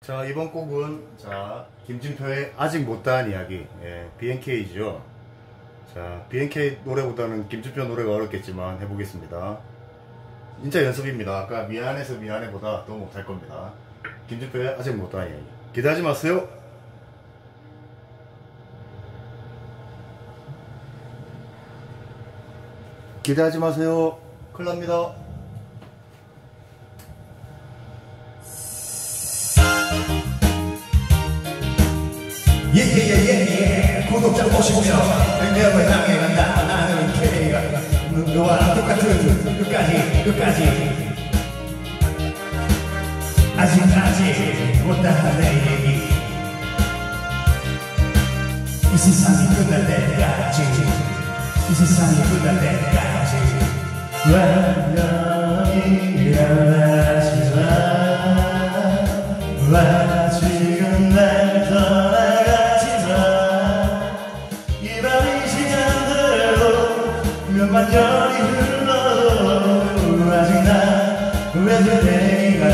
자 이번 곡은 자 김진표의 아직 못다한 이야기. 예, BNK죠. 자 BNK 노래보다는 김진표 노래가 어렵겠지만 해보겠습니다. 진짜 연습입니다. 아까 미안해서 미안해보다 더 못할 겁니다. 김진표의 아직 못다한 이야기. 기대하지 마세요. 기대하지 마세요. 큰일 납니다 예예예예 구독자 50명 백명을 향해 간다. 나는 K가 너와 똑같은 끝까지 끝까지. 아직 아직 못다한 내 얘기. 이 세상이 끝날 때까지. 이 세상이 끝날 때까지. 완전히 일어나지마. 와 지금 년이 흘러도 아직 난 왜들 내가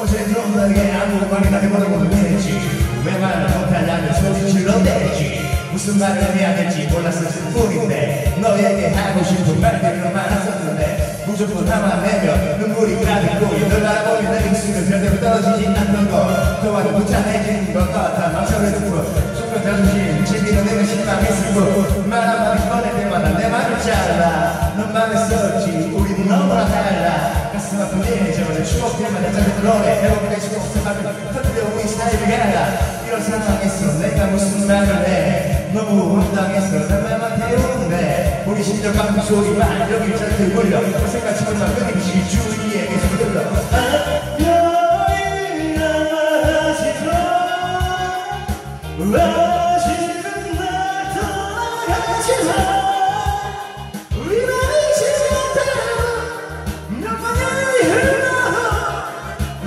어제 너에게 아무 말이나 해보려고 했지. 왜 말을 못하냐면 소리 질러대지. 무슨 말을 해야 될지 몰랐을 뿐인데 너에게 하고 싶은 말들이 많았었는데 무조건 담아 자존심 챙기는 내가 실망했을 뿐말 한마디 꺼낼 때마다 내 말을 잘라 넌 망했었지 우리는 너무나 달라 가슴 아픈 예전의 추억들만 내자는 노래 해보게 싶어. 생각을 터뜨려 우리 사이를 가라 이런 상황에서 내가 무슨 말을 해 너무 황당해서 내 말만 태우는데 우리 심장 감정 소리 만 여길 절대 울려 어색한 것만 끊임없이 주위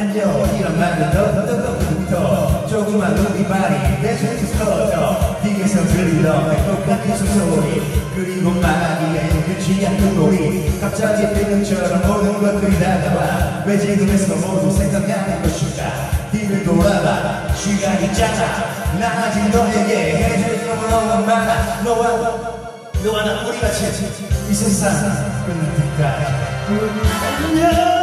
이런 말은 너너너너부터 조그만 우리 발이 내 손에 서져 뒤에서 들리던 똑같은 숨소리 그리고 말하기엔 그치 않는 놀이 갑자기 필름처럼 모든 것들이 다가와 왜 지금에서 모두 생각나는 것인가 뒤를 돌아봐 시간이 짧아 나 아직 너에게 해줄 너무너무 많아 너와 너와 나 우리 같이 이 세상 끝날 때까지. 안녕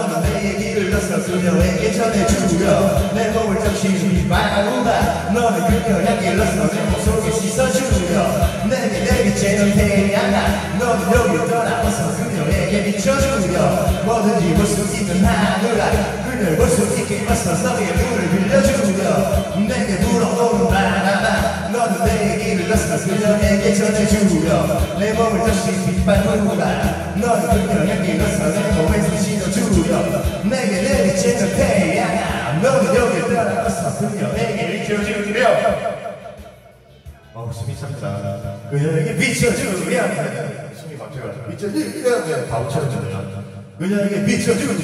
너는 내 얘기를 넣어서 그녀에게 전해주려. 내 몸을 적시니 바라보다 너는 그녀 향기 넣어서 내 목속에 씻어주려. 내게 내게 재는 태양아 너는 여기 떠나와서 그녀에게 비춰주려. 뭐든지 볼 수 있는 하늘아. 그녀를 볼 수 있게 와서 너의 눈을 빌려주려. 내게 불어오는 바람아. 너는 내 얘기를 넣어서 그녀에게 전해주려. 내 몸을 적시니 바라보다 너는 그녀 향기 넣어서 내 몸에 씻어 주려 내게 내리쬐는 태양아 너는 여기 떠나와서 그녀에게 비춰주려 어우 숨이 참다. 그녀에게 비춰주려 숨이 막혀가지고. 비춰주려 네, 다 붙여주려 그녀에게 비춰주려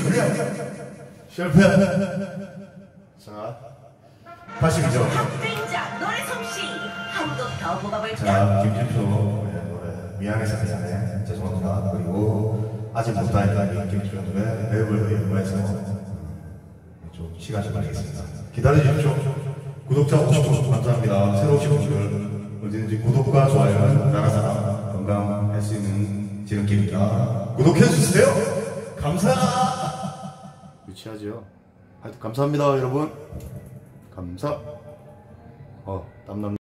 실패. 자 다시죠 학생자 노래 솜씨. 한곡더 뽑아볼까? 자, 김진표. 노래. 미안해서 미안해. 죄송합니다. 그리고 아직 못하니까 김진표 노래 랩을 연구해서 좀 시간 좀 가겠습니다. 기다려주십시오. 구독자 50분 감사합니다. 새로 오신 분들 언제든지 구독과 좋아요는 나라 사람 건강할 수 있는 지름길입니다. 구독해주세요. 감사. 유치하죠. 하여튼 감사합니다, 여러분. 감사. 어, 땀남.